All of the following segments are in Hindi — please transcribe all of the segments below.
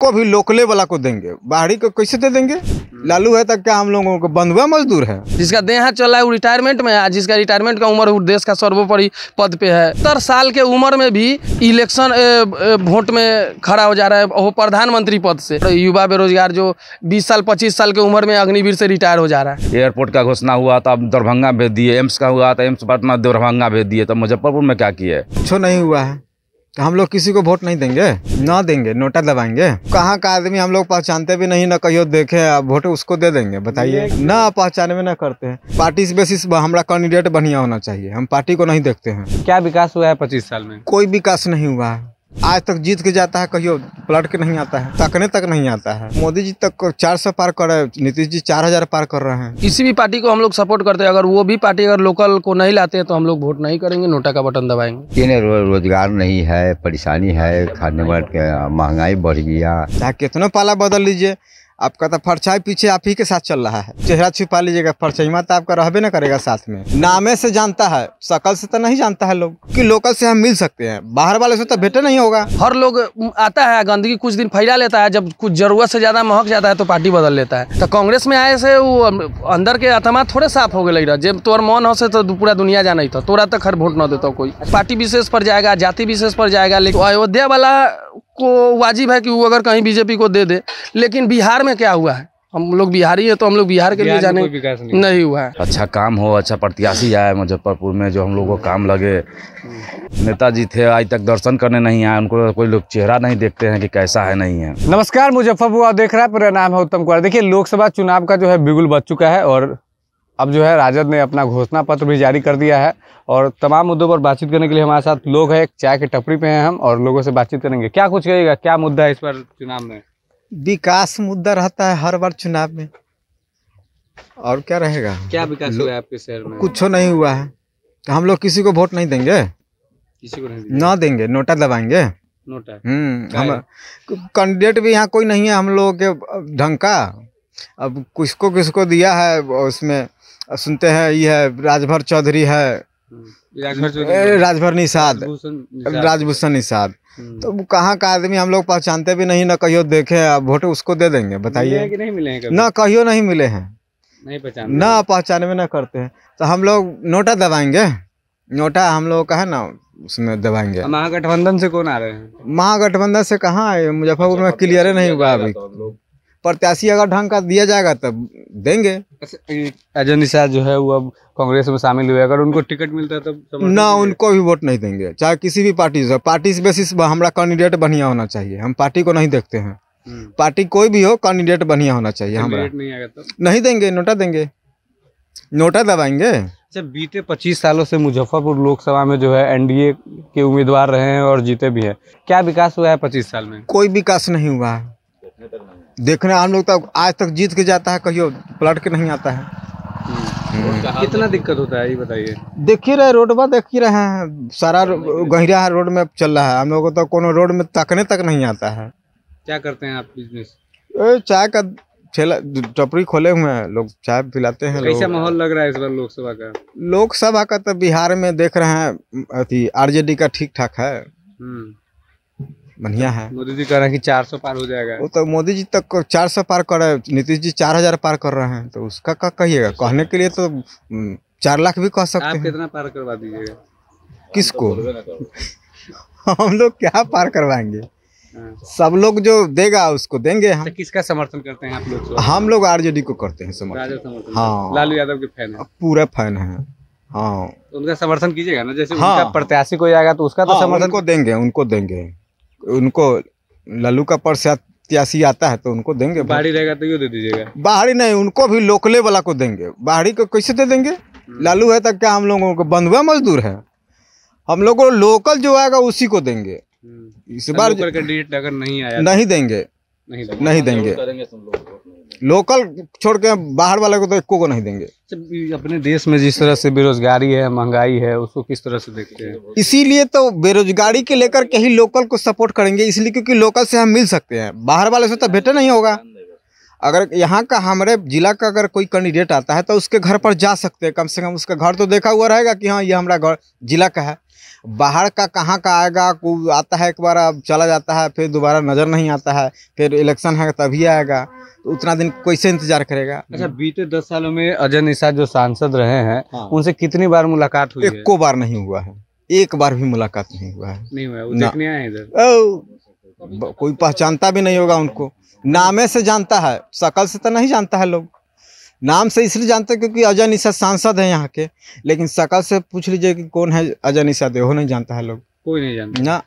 को भी लोकले वाला को देंगे। बाहरी को कैसे दे देंगे? लालू है तक क्या हम लोगों को बंधुआ मजदूर है? जिसका देहा चल है वो रिटायरमेंट में है जिसका रिटायरमेंट का उम्र देश का सर्वोपरि पद पे है। सत्तर साल के उम्र में भी इलेक्शन वोट में खड़ा हो जा रहा है वो प्रधानमंत्री पद से। युवा बेरोजगार जो 20 साल 25 साल के उम्र में अग्निवीर से रिटायर हो जा रहा है। एयरपोर्ट का घोषणा हुआ था अब दरभंगा भेज दिए। एम्स का हुआ था एम्स पटना दरभंगा भेज दिए। तो मुजफ्फरपुर में क्या किए कुछ नहीं हुआ है। तो हम लोग किसी को वोट नहीं देंगे? ना देंगे नोटा दबाएँगे? कहाँ का आदमी हम लोग पहचानते भी नहीं ना कहियो देखे वोट उसको दे देंगे बताइए। ना पहचाने में ना करते हैं। पार्टी बेसिस हमारा कैंडिडेट बढ़िया होना चाहिए हम पार्टी को नहीं देखते हैं। क्या विकास हुआ है पच्चीस साल में? कोई विकास नहीं हुआ। है आज तक जीत के जाता है कहियो पलट के नहीं आता है तकने तक नहीं आता है। मोदी जी तक चार सौ पार कर रहे हैं नीतीश जी चार हज़ार पार कर रहे हैं। किसी भी पार्टी को हम लोग सपोर्ट करते हैं। अगर वो भी पार्टी अगर लोकल को नहीं लाते हैं तो हम लोग वोट नहीं करेंगे नोटा का बटन दबाएँगे। इन्हें रो, रोज़गार नहीं है परेशानी है खाने वाले महँगाई बढ़ गया। चाहे कितना पाला बदल लीजिए आपका तो परछाई पीछे आप ही के साथ चल रहा है। चेहरा छुपा लीजिएगा परछाईमा तो आपका रहबे ना करेगा साथ में। नामे से जानता है शकल से तो नहीं जानता है लोग, कि लोकल से हम मिल सकते हैं। बाहर वाले से तो भेटे नहीं होगा। हर लोग आता है, गंदगी कुछ दिन फैला लेता है, जब कुछ ज़रूरत से ज़्यादा महक जाता है तो पार्टी बदल लेता है। तो कांग्रेस में आए से वो अंदर के आत्मा थोड़े साफ़ हो गए जब तोर मन हो से तो पूरा दुनिया जाना ही था तोरा तक हर वोट न देता कोई। पार्टी विशेष पर जाएगा, जाति विशेष पर जाएगा, लेकिन अयोध्या वाला को वाजिब है कि वो अगर कहीं बीजेपी को दे दे। लेकिन बिहार में क्या हुआ है? हम लोग बिहारी है तो हम लोग बिहार के लिए जाने नहीं नहीं हुआ है। अच्छा काम हो अच्छा प्रत्याशी आए मुजफ्फरपुर में जो हम लोग को काम लगे। नेताजी थे आज तक दर्शन करने नहीं आए उनको कोई लोग चेहरा नहीं देखते हैं कि कैसा है नहीं है। नमस्कार मुजफ्फरपुर आप देख रहा है मेरा नाम है उत्तम कुमार। देखिए लोकसभा चुनाव का जो है बिगुल बच चुका है और अब जो है राजद ने अपना घोषणा पत्र भी जारी कर दिया है और तमाम मुद्दों पर बातचीत करने के लिए हमारे साथ लोग हैं। एक चाय की टपरी पे हैं हम और लोगों से बातचीत करेंगे। क्या कुछ कहिएगा? क्या मुद्दा है इस बार चुनाव में? विकास मुद्दा रहता है हर बार चुनाव में। और क्या रहेगा? क्या विकास हुआ है आपके शहर में? कुछ नहीं हुआ है। तो हम लोग किसी को वोट नहीं देंगे? किसी को नहीं। ना देंगे। नोटा दबाएँगे? नोट? हम्म हम कैंडिडेट भी यहाँ कोई नहीं है हम लोगों के ढंग का। अब किसको किसको दिया है उसमें सुनते हैं ये है राजभर चौधरी है। राजभर चौधरी राजभर निषाद। राजभूषण निषाद। हम्म। तो कहाँ का आदमी हम लोग पहचानते भी नहीं ना कहियो देखे अब वोट उसको दे देंगे बताइए। कि नहीं मिले हैं ना कहियो नहीं मिले हैं। नहीं पहचान ना पहचाने में ना करते हैं। तो हम लोग नोटा दबाएँगे? नोटा हम लोग का है ना उसमें दबाएँगे। महागठबंधन से कौन आ रहे हैं? महागठबंधन से कहाँ मुजफ्फरपुर में क्लियर नहीं हुआ अभी। प्रत्याशी अगर ढंग का दिया जाएगा तब देंगे। अजय निषाद जो है वो अब कांग्रेस में शामिल हुए। अगर उनको टिकट मिलता है तब ना उनको भी वोट नहीं देंगे। चाहे किसी भी पार्टी से पार्टी से बेसिस हमारा कैंडिडेट बढ़िया होना चाहिए। हम पार्टी को नहीं देखते हैं। हम्म। पार्टी कोई भी हो कैंडिडेट बढ़िया होना चाहिए हमारा। नहीं नहीं देंगे नोटा देंगे। नोटा दबाएँगे। अच्छा बीते 25 सालों से मुजफ्फरपुर लोकसभा में जो है एनडीए के उम्मीदवार रहे हैं और जीते भी हैं। क्या विकास हुआ है 25 साल में? कोई विकास नहीं हुआ। है देखने हम लोग तो आज तक जीत के जाता है कहियो पलट के नहीं आता है। कितना दिक्कत होता है ये बताइए। देख ही रहे रोडवा देख ही रहे हैं सारा गहिरा है रोड में चल रहा है। हम लोग को तो कोनो रोड में तकने तक नहीं आता है। क्या करते हैं आप बिज़नेस चाय का ठेला टपरी खोले हुए हैं लोग चाय पिलाते हैं कैसा माहौल लग रहा है इस बार लोकसभा का? लोकसभा का तो बिहार में देख रहे हैं अथी आरजेडी का ठीक ठाक है। हम्म। बढ़िया है। मोदी जी कह रहे हैं कि 400 पार हो जाएगा। वो तो मोदी जी तक चार सौ पार कर रहे हैं नीतीश जी चार हज़ार पार कर रहे हैं तो उसका क्या कहिएगा? कहने के लिए तो हम्म, चार लाख भी कह सकते आप हैं। कितना पार करवा दीजिएगा? किसको? हम लोग क्या पार करवाएँगे? हाँ। सब लोग जो देगा उसको देंगे हम। अच्छा, किसका समर्थन करते हैं आप लोग हम लोग आरजेडी को करते हैं समर्थन। हाँ। लालू यादव के फ़ैन है। पूरा फ़ैन है। हाँ। तो उनका समर्थन कीजिएगा ना? जैसे हाँ। उनका प्रत्याशी कोई आएगा तो उसका तो हाँ, समर्थन को देंगे उनको देंगे। उनको लल्लू का प्रत्याशी आता है तो उनको देंगे। बाहरी रहेगा तो यू दे दीजिएगा? बाहरी नहीं उनको भी लोकले वाला को देंगे। बाहरी को कैसे दे देंगे? लालू है तक क्या हम लोगों को बंधुआ मजदूर है? हम लोग को लोकल जो आएगा उसी को देंगे। इस बार लोकल अगर नहीं आया नहीं देंगे। नहीं देंगे। नहीं देंगे लोकल छोड़ के बाहर वाले को तो एको को नहीं देंगे। अपने देश में जिस तरह से बेरोजगारी है महँगाई है उसको किस तरह से देखते हैं? इसीलिए तो बेरोजगारी के लेकर के ही लोकल को सपोर्ट करेंगे इसलिए क्योंकि लोकल से हम मिल सकते हैं। बाहर वाले से तो भेटे नहीं होगा। अगर यहाँ का हमारे जिला का अगर कोई कैंडिडेट आता है तो उसके घर पर जा सकते हैं। कम से कम उसका घर तो देखा हुआ रहेगा कि हाँ ये हमारा घर जिला का है। बाहर का कहाँ का आएगा को आता है एक बार अब चला जाता है फिर दोबारा नज़र नहीं आता है फिर इलेक्शन है तभी आएगा। तो उतना दिन कैसे इंतज़ार करेगा? अच्छा बीते दस सालों में अजय निषाद जो सांसद रहे हैं हाँ। उनसे कितनी बार मुलाकात हुई है? एको बार नहीं हुआ है। एक बार भी मुलाकात नहीं हुआ है। नहीं हुआ है, वो देखने आए इधर? कोई पहचानता भी नहीं होगा उनको। नामे से जानता है शकल से तो नहीं जानता है लोग। नाम से इसलिए जानते हैं क्योंकि अजय निषाद सांसद है यहाँ के। लेकिन शकल से पूछ लीजिए कि कौन है अजय निषाद वो नहीं जानता है लोग। कोई नहीं जानता। ना।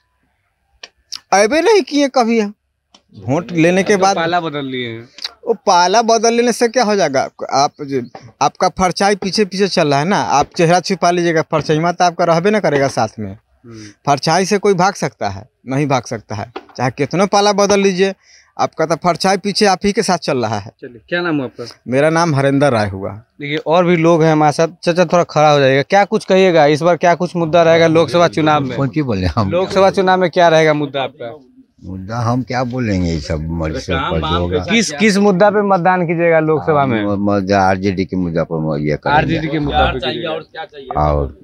अबे नहीं किए कभी वोट लेने के तो बाद पाला बदल लिए हैं। वो पाला बदल लेने से क्या हो जाएगा? आप आपका परछाई पीछे पीछे चल रहा है ना आप चेहरा छिपा लीजिएगा परछाई तो आपका रहबे ना करेगा साथ में। हम्म। परछाई से कोई भाग सकता है? नहीं भाग सकता है। चाहे कितना पाला बदल लीजिए आपका तो परछाई पीछे आप ही के साथ चल रहा है। चलिए क्या नाम है आपका? मेरा नाम हरेंद्र राय हुआ। देखिए और भी लोग हैं हमारे साथ। चाचा थोड़ा खड़ा हो जाएगा क्या कुछ कहिएगा? इस बार क्या कुछ मुद्दा रहेगा लोकसभा चुनाव में? कौन बोले हम? लोकसभा चुनाव में क्या रहेगा मुद्दा आपका? मुद्दा हम क्या बोलेंगे ये सब मर्ज़ी सब पर जो होगा किस किस मुद्दा पे मतदान कीजिएगा लोकसभा में? आरजेडी के मुद्दा पर ये आरजेडी करेंगे के मुद्दा पे कीजिएगा। और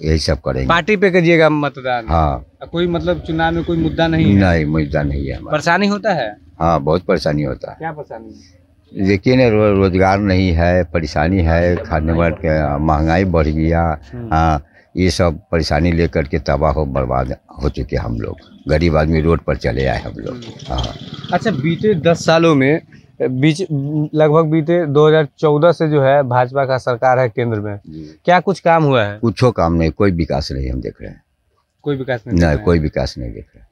यही सब करेंगे। पार्टी पे कीजिएगा मतदान? हाँ। कोई मतलब चुनाव में कोई मुद्दा नहीं है? नहीं मुद्दा नहीं है परेशानी होता है? हाँ बहुत परेशानी होता है। क्या परेशानी है? देखिए ना रो, रोज़गार नहीं है परेशानी है खाने वाले के महँगाई बढ़ गया हाँ ये सब परेशानी लेकर के तबाह हो बर्बाद हो चुके हम लोग। गरीब आदमी रोड पर चले आए हम लोग। हाँ। अच्छा बीते दस सालों में बीच लगभग बीते 2014 से जो है भाजपा का सरकार है केंद्र में क्या कुछ काम हुआ है? कुछ काम नहीं कोई विकास नहीं हम देख रहे हैं। कोई विकास नहीं नहीं कोई विकास नहीं देख रहे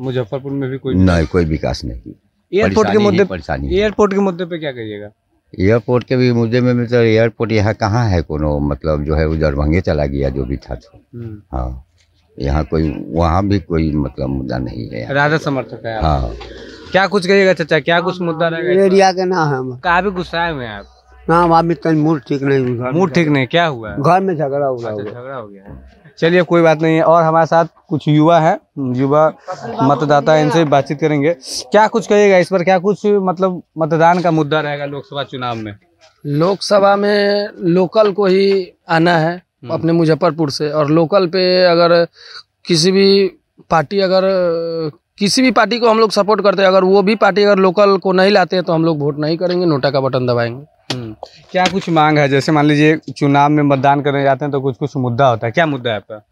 मुजफ्फरपुर में भी कोई नहीं कोई विकास नहीं। एयरपोर्ट के मुद्दे परेशानी एयरपोर्ट के मुद्दे पे क्या कहिएगा? एयरपोर्ट के भी मुद्दे में मतलब एयरपोर्ट यहाँ कहाँ है कोनो मतलब जो है वो दरभंगे चला गया जो भी था तो हाँ यहाँ कोई वहाँ भी कोई मतलब मुद्दा नहीं है राजा समर्थक है हाँ। क्या कुछ कहिएगा चाचा? क्या कुछ मुद्दा रहेगा एरिया के ना है हम कहाँ भी गुस्साए हुए आप? ना हम अभी तक मूड ठीक नहीं मूड ठीक नहीं क्या हुआ? घर में झगड़ा हुआ अच्छा, झगड़ा हो गया। है चलिए कोई बात नहीं है। और हमारे साथ कुछ युवा है युवा मतदाता इनसे बातचीत करेंगे। क्या कुछ कहिएगा इस पर? क्या कुछ मतलब मतदान का मुद्दा रहेगा लोकसभा चुनाव में? लोकसभा में लोकल को ही आना है अपने मुजफ्फरपुर से। और लोकल पे अगर किसी भी पार्टी अगर किसी भी पार्टी को हम लोग सपोर्ट करते हैं अगर वो भी पार्टी अगर लोकल को नहीं लाते हैं तो हम लोग वोट नहीं करेंगे नोटा का बटन दबाएँगे। हम्म। क्या कुछ मांग है? जैसे मान लीजिए चुनाव में मतदान करने जाते हैं तो कुछ कुछ मुद्दा होता है। क्या मुद्दा है आपका?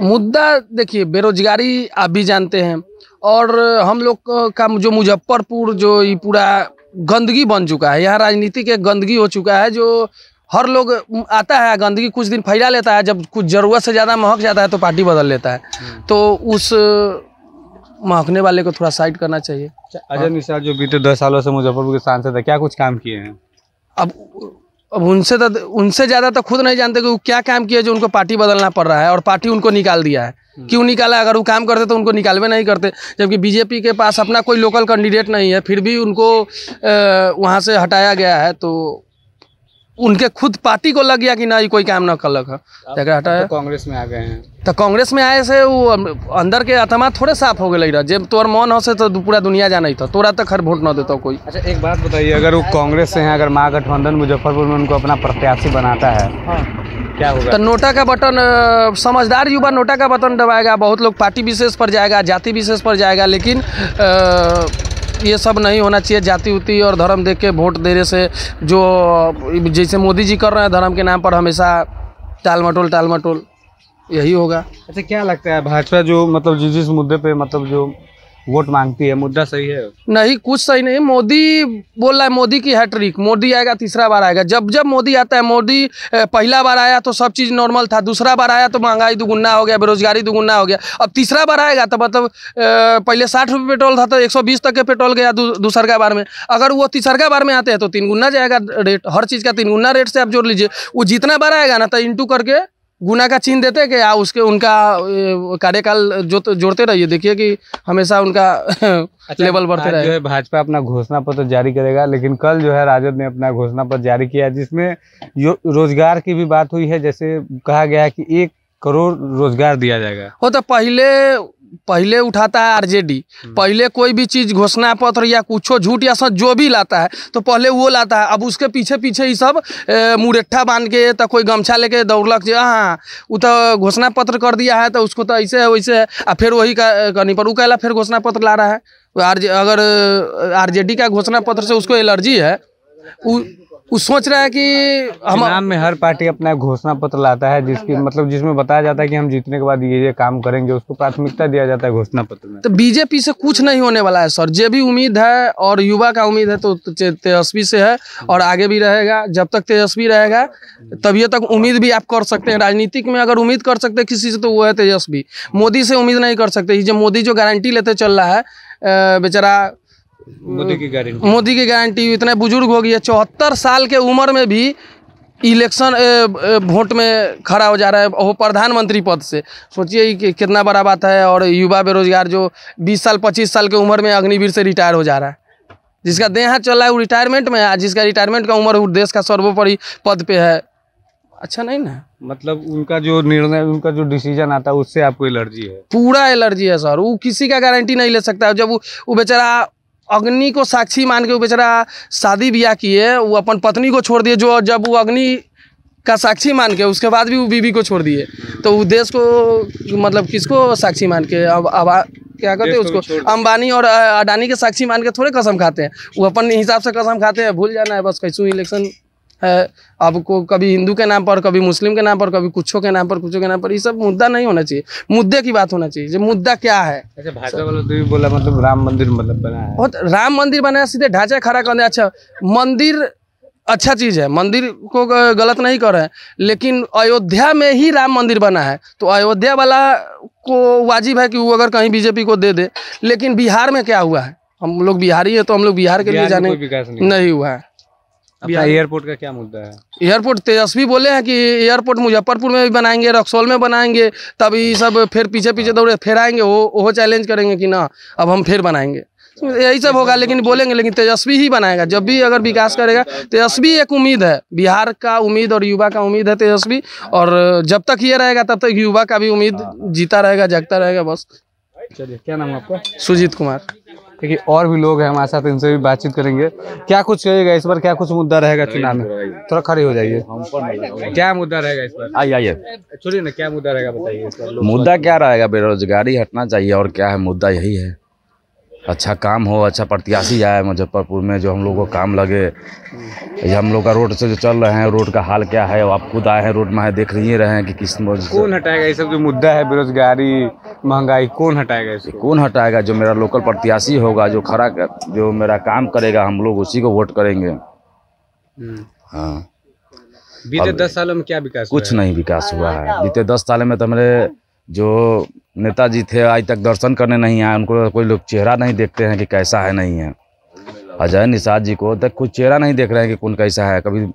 मुद्दा देखिए बेरोजगारी आप भी जानते हैं और हम लोग का जो मुजफ्फरपुर जो ये पूरा गंदगी बन चुका है यहाँ राजनीति के गंदगी हो चुका है जो हर लोग आता है गंदगी कुछ दिन फैला लेता है जब कुछ ज़रूरत से ज़्यादा महक जाता है तो पार्टी बदल लेता है। तो उस महकने वाले को थोड़ा साइड करना चाहिए। अजय मिश्रा जो बीते दस सालों से मुजफ्फरपुर के सांसद है क्या कुछ काम किए हैं? अब अब उनसे तो उनसे ज़्यादा तो खुद नहीं जानते कि वो क्या काम किया जो उनको पार्टी बदलना पड़ रहा है और पार्टी उनको निकाल दिया है। क्यों निकाला? अगर वो काम करते तो उनको निकालवे नहीं करते जबकि बीजेपी के पास अपना कोई लोकल कैंडिडेट नहीं है फिर भी उनको वहाँ से हटाया गया है तो उनके खुद पार्टी को लग गया कि ना ये कोई काम ना कलक है। तो कांग्रेस में आ गए हैं। तो कांग्रेस में आए से वो अंदर के आत्मा थोड़े साफ़ हो गए रहा जब तोर मन हो से तो पूरा दुनिया जाना ही था तोरा तक खैर वोट ना देता कोई। अच्छा एक बात बताइए अगर वो कांग्रेस से हैं अगर महागठबंधन मुजफ्फरपुर में उनको अपना प्रत्याशी बनाता है क्या होगा? तो नोटा का बटन समझदार युवा नोटा का बटन दबाएगा। बहुत लोग पार्टी विशेष पर जाएगा जाति विशेष पर जाएगा लेकिन ये सब नहीं होना चाहिए, जाति उति और धर्म देख के वोट देने से जो, जैसे मोदी जी कर रहे हैं धर्म के नाम पर हमेशा टाल मटोल टाल मटोल यही होगा। अच्छा क्या लगता है भाजपा जो मतलब जिस जिस मुद्दे पे मतलब जो वोट मांगती है, मुद्दा सही है। नहीं, कुछ सही नहीं, मोदी बोल रहा है, मोदी की हैट्रिक मोदी आएगा, तीसरा बार आएगा। जब जब मोदी आता है, मोदी पहला बार आया तो सब चीज़ नॉर्मल था, दूसरा बार आया तो महँगाई दुगुना हो गया, बेरोजगारी दुगुना हो गया। अब तीसरा बार आएगा तो मतलब पहले साठ रुपये पेट्रोल था तो एक सौ बीस तक के पेट्रोल गया दूसरका बार में। अगर वो तीसरका बार में आते हैं तो तीन गुना जाएगा रेट हर चीज़ का तीन गुना रेट से आप जोड़ लीजिए। वो जितना बार आएगा ना तो इंटू करके गुना का चिन्ह देते कि उसके उनका कार्यकाल जो जोड़ते रहिए। देखिए कि हमेशा उनका अच्छा, लेवल बढ़ते रहे। जो है भाजपा अपना घोषणा पत्र जारी करेगा लेकिन कल जो है राजद ने अपना घोषणा पत्र जारी किया जिसमें रोज़गार की भी बात हुई है जैसे कहा गया है कि एक करोड़ रोज़गार दिया जाएगा। वो तो पहले पहले उठाता है आरजेडी पहले कोई भी चीज़ घोषणा पत्र या कुछो झूठ या सच जो भी लाता है तो पहले वो लाता है। अब उसके पीछे पीछे ही सब मुरेठा बाँध के तो कोई गमछा लेके दौड़लक जे हाँ वो तो घोषणा पत्र कर दिया है तो उसको तो ऐसे है वैसे है। आ फिर वही का करनी पर वो कहला फिर घोषणा पत्र ला रहा है। आर अगर आरजेडी का घोषणा पत्र से उसको एलर्जी है वो सोच रहा है कि हम चुनाव में हर पार्टी अपना घोषणा पत्र लाता है जिसकी मतलब जिसमें बताया जाता है कि हम जीतने के बाद ये ये काम करेंगे उसको प्राथमिकता दिया जाता है घोषणा पत्र में। तो बीजेपी से कुछ नहीं होने वाला है सर। जे भी उम्मीद है और युवा का उम्मीद है तो तेजस्वी से है और आगे भी रहेगा। जब तक तेजस्वी रहेगा तभी तक उम्मीद भी आप कर सकते हैं। राजनीतिक में अगर उम्मीद कर सकते हैं किसी से तो वो है तेजस्वी। मोदी से उम्मीद नहीं कर सकते। जो मोदी जो गारंटी लेते चल रहा है बेचारा मोदी की गारंटी मोदी की गारंटी इतने बुज़ुर्ग हो गई है। चौहत्तर साल के उम्र में भी इलेक्शन वोट में खड़ा हो जा रहा है। वो प्रधानमंत्री पद से। सोचिए कि कितना बड़ा बात है और युवा बेरोजगार जो 20 साल 25 साल की उम्र में अग्निवीर से रिटायर हो जा रहा है। जिसका देह हाथ चल रहा है वो रिटायरमेंट में है। जिसका रिटायरमेंट का उम्र देश का सर्वोपरि पद पे है। अच्छा नहीं ना? मतलब उनका जो निर्णय उनका जो डिसीज़न आता है उससे आपको एलर्जी है। पूरा एलर्जी है सर वो किसी का गारंटी नहीं ले सकता। जब वो वो बेचारा अग्नि को साक्षी मान के वो बेचारा शादी ब्याह किए वो अपन पत्नी को छोड़ दिए जो जब वो अग्नि का साक्षी मान के उसके बाद भी वो बीवी को छोड़ दिए। तो वो देश को मतलब किसको साक्षी मान के अब अब क्या कहते हैं उसको? अंबानी और अडानी के साक्षी मान के थोड़े कसम खाते हैं। वो अपन हिसाब से कसम खाते हैं भूल जाना है बस कैसू इलेक्शन है। अब को कभी हिंदू के नाम पर कभी मुस्लिम के नाम पर कभी कुछो के नाम पर कुछो के नाम पर ये सब मुद्दा नहीं होना चाहिए। मुद्दे की बात होना चाहिए जो मुद्दा क्या है? अच्छा भाजपा वालों तो भी बोला मतलब राम मंदिर मतलब बना है। बहुत राम मंदिर बनाया सीधे ढांचा खड़ा कर दिया अच्छा मंदिर अच्छा चीज़ है मंदिर को गलत नहीं कर रहे हैं लेकिन अयोध्या में ही राम मंदिर बना है। तो अयोध्या वाला को वाजिब है कि वो अगर कहीं बीजेपी को दे दे लेकिन बिहार में क्या हुआ है? हम लोग बिहारी है तो हम लोग बिहार के लिए जाने नहीं नहीं हुआ है। अपना एयरपोर्ट का क्या मुद्दा है? एयरपोर्ट तेजस्वी बोले हैं कि एयरपोर्ट मुजफ्फरपुर में भी बनाएँगे रक्सौल में बनाएँगे तब ये सब फिर पीछे पीछे दौड़े फिर आएँगे वो वो चैलेंज करेंगे कि ना अब हम फिर बनाएँगे। यही सब होगा लेकिन बोलेंगे लेकिन तेजस्वी ही बनाएगा। जब भी अगर विकास करेगा तेजस्वी एक उम्मीद है। बिहार का उम्मीद और युवा का उम्मीद है तेजस्वी और जब तक ये रहेगा तब तक युवा का भी उम्मीद जीता रहेगा जगता रहेगा बस। चलिए क्या नाम है आपका? सुजीत कुमार। देखिए और भी लोग हैं हमारे साथ इनसे भी बातचीत करेंगे। क्या कुछ कहिएगा इस बार क्या कुछ मुद्दा रहेगा चुनाव में? थोड़ा खड़े हो जाइए। क्या मुद्दा रहेगा इस बार? आइए आइए। छोड़िए ना क्या मुद्दा रहेगा बताइए मुद्दा क्या रहेगा? बेरोजगारी हटना चाहिए और क्या है? मुद्दा यही है। अच्छा काम हो अच्छा प्रत्याशी आए मुजफ्फरपुर में जो हम लोग को काम लगे। ये हम लोग का रोड से जो चल रहे हैं रोड का हाल क्या है आप खुद आए हैं रोड में है देख ही रहे हैं कि किस कौन हटाएगा? ये सब जो मुद्दा है बेरोजगारी महँगाई कौन हटाएगा इसको? कौन हटाएगा? जो मेरा लोकल प्रत्याशी होगा जो खड़ा जो मेरा काम करेगा हम लोग उसी को वोट करेंगे। हाँ। बीते दस सालों में क्या विकास कुछ नहीं विकास हुआ है। बीते दस साल में तो मेरे जो नेताजी थे आज तक दर्शन करने नहीं आए उनको कोई लोग चेहरा नहीं देखते हैं कि कैसा है नहीं है। अजय निषाद जी को तक कुछ चेहरा नहीं देख रहे हैं कि कौन कैसा है। कभी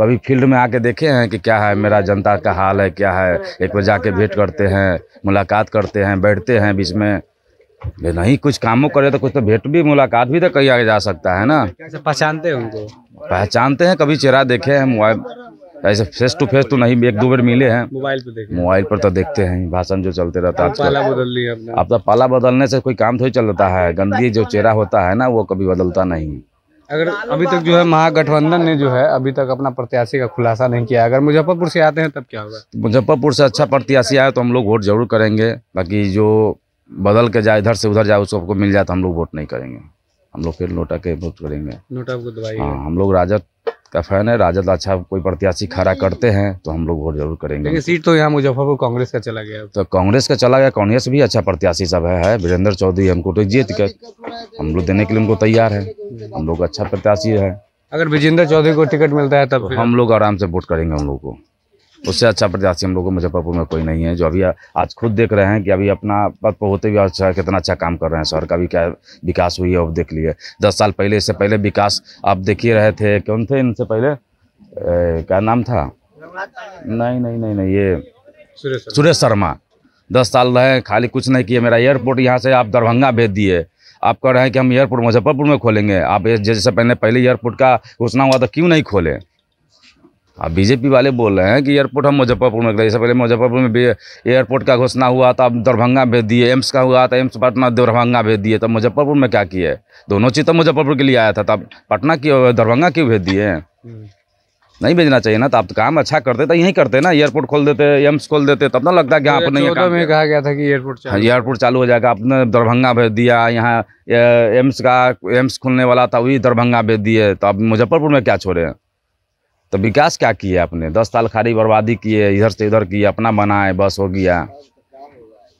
कभी फ़ील्ड में आके देखे हैं कि क्या है मेरा जनता का हाल है क्या है? एक बार जाके भेंट करते हैं मुलाकात करते हैं बैठते हैं बीच में। नहीं कुछ कामों करे तो कुछ तो भेंट भी मुलाकात भी तो किया जा सकता है ना। अच्छा, पहचानते हैं उनको? पहचानते हैं कभी चेहरा देखे हैं मोबाइल ऐसे फेस टू फेस तो नहीं एक दो बार मिले हैं। मोबाइल पे देखे मोबाइल पर तो देखते हैं भाषण जो चलते रहता है पाला बदल लिया अब तो पाला बदलने से कोई काम थोड़ी चलता है गंदगी जो चेहरा होता है ना वो कभी बदलता नहीं। अगर अभी तक जो है महागठबंधन ने जो है अभी तक अपना प्रत्याशी का खुलासा नहीं किया अगर मुजफ्फरपुर से आते हैं तब क्या होगा? मुजफ्फरपुर से अच्छा प्रत्याशी आए तो हम लोग वोट ज़रूर करेंगे बाकी जो बदल के जाए इधर से उधर जाए उसको आपको मिल जाए तो हम लोग वोट नहीं करेंगे। हम लोग फिर नोटा के वोट करेंगे। नोटा को दवाई हाँ हम लोग राजद का फ़ैन है राजद अच्छा कोई प्रत्याशी खड़ा करते हैं तो हम लोग वोट ज़रूर करेंगे। लेकिन सीट तो यहाँ मुजफ्फरपुर कांग्रेस का चला गया। तो कांग्रेस का चला गया कांग्रेस भी अच्छा प्रत्याशी सब है, वीरेंद्र चौधरी हमको तो जीत कर हम लोग देने के लिए उनको तैयार है। हम लोग अच्छा प्रत्याशी है। अगर विजेंद्र चौधरी को टिकट मिलता है तब तो हम लोग आराम से वोट करेंगे हम लोग को। उससे अच्छा प्रत्याशी हम लोग को मुजफ्फरपुर में कोई नहीं है। जो अभी आज खुद देख रहे हैं कि अभी अपना पद पर होते हुए अच्छा कितना अच्छा काम कर रहे हैं। शहर का भी क्या विकास हुई है अब देख लिए। दस साल पहले इससे पहले विकास आप देख ही रहे थे। कौन थे इनसे पहले? ए, क्या नाम था? नहीं नहीं नहीं नहीं ये सुरेश शर्मा। दस साल रहे खाली कुछ नहीं किए। मेरा एयरपोर्ट यहाँ से आप दरभंगा भेज दिए। आप कह रहे हैं कि हम एयरपोर्ट मुजफ्फरपुर में खोलेंगे। आप जैसे पहले पहले एयरपोर्ट का घोषणा हुआ तो क्यों नहीं खोले? अब बीजेपी वाले बोल रहे हैं कि एयरपोर्ट हम मुजफ्फरपुर में इससे पहले मुजफ्फरपुर में भी एयरपोर्ट का घोषणा हुआ था अब दरभंगा भेज दिए एम्स का हुआ था एम्स पटना दरभंगा भेज दिए। तब मुजफ्फरपुर में क्या किए दोनों चीज़ तो मुजफ्फरपुर के लिए आया था तब पटना क्यों दरभंगा क्यों भेज दिए नहीं भेजना चाहिए ना तो आप तो काम अच्छा करते तो यहीं करते ना एयरपोर्ट खोल देते एम्स खोल देते तब ना लगता है कि हाँ आपने ये चौदह काम में कहा गया था कि एयरपोर्ट हाँ, एयरपोर्ट चालू हो जाएगा आपने दरभंगा भेज दिया यहाँ एम्स का एम्स खुलने वाला था वही दरभंगा भेज दिए तो आप मुजफ्फरपुर में क्या छोड़े हैं? तो विकास क्या किए आपने? दस साल खाली बर्बादी किए इधर से इधर किए अपना बनाए बस हो गया।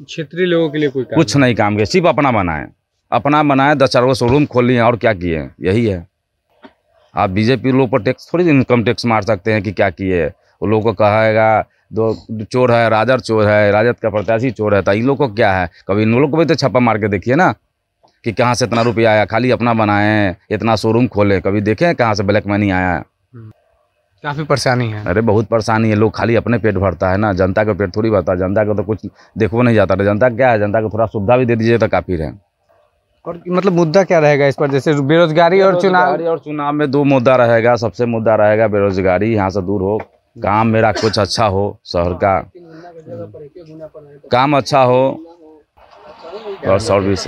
क्षेत्रीय लोगों के लिए कोई काम कुछ नहीं। काम किया सिर्फ़ अपना बनाए। अपना बनाए दस चार गो शोरूम खोल लिए और क्या किए? यही है। आप बीजेपी लोग पर टैक्स थोड़ी इनकम टैक्स मार सकते हैं कि क्या किए वो लोग को कहेगा दो चोर है राजद चोर है राजद का प्रत्याशी चोर है। तो इन लोग को क्या है? कभी इन लोग को भी तो छापा मार के देखिए ना कि कहाँ से इतना रुपया आया खाली अपना बनाए इतना शोरूम खोले। कभी देखे कहाँ से ब्लैक मनी आया? है काफ़ी परेशानी है। अरे बहुत परेशानी है। लोग खाली अपने पेट भरता है ना। जनता का पेट थोड़ी भरता है। जनता को तो कुछ देखो नहीं जाता। जनता क्या है? जनता को थोड़ा सुविधा भी दे दीजिए तो काफ़ी रहे। और मतलब मुद्दा क्या रहेगा इस पर? जैसे बेरोजगारी और चुनाव बेरोजगारी और चुनाव में दो मुद्दा रहेगा। सबसे मुद्दा रहेगा बेरोजगारी। यहाँ से दूर हो। काम मेरा कुछ अच्छा हो शहर का। काम अच्छा हो। और सर्विस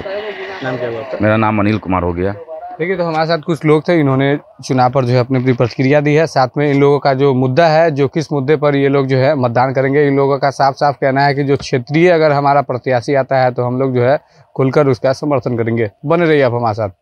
मेरा नाम अनिल कुमार हो गया। देखिए तो हमारे साथ कुछ लोग थे, इन्होंने चुनाव पर जो है अपनी अपनी प्रतिक्रिया दी है। साथ में इन लोगों का जो मुद्दा है, जो किस मुद्दे पर ये लोग जो है मतदान करेंगे, इन लोगों का साफ़ साफ़ कहना है कि जो क्षेत्रीय अगर हमारा प्रत्याशी आता है तो हम लोग जो है खुलकर उसका समर्थन करेंगे। बने रहिए आप हमारे साथ।